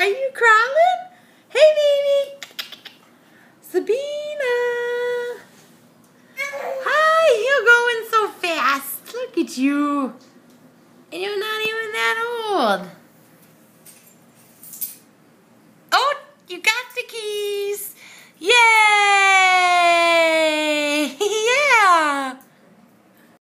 Are you crawling? Hey, baby. Sabina. Hi, you're going so fast. Look at you. And you're not even that old. Oh, you got the key.